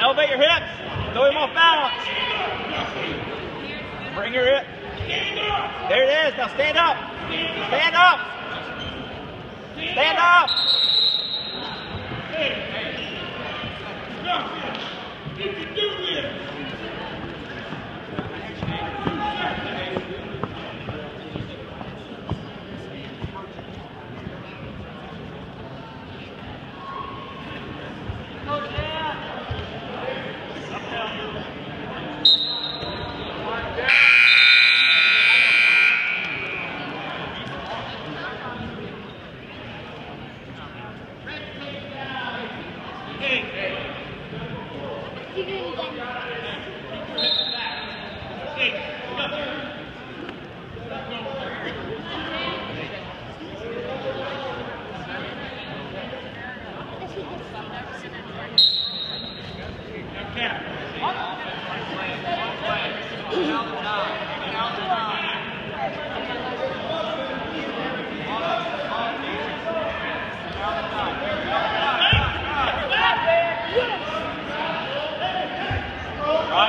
Elevate your hips. Throw him off balance. Bring your hip. There it is. Now stand up. Stand up. Stand up. Hey, hey. Nothing. You can do this.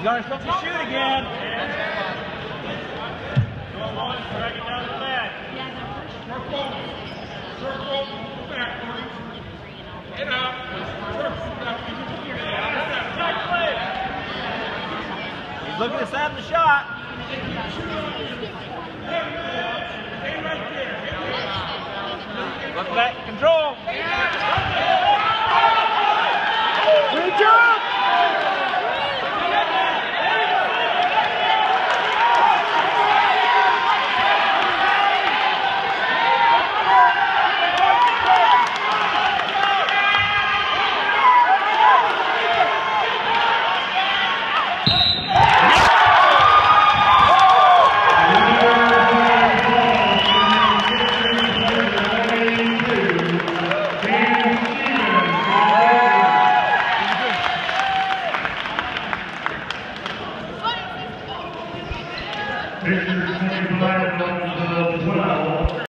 You are supposed to shoot again. Go one, drag it down the mat. Circle, circle, backwards. Get up, circle, backwards. He's looking to set the shot. Look back,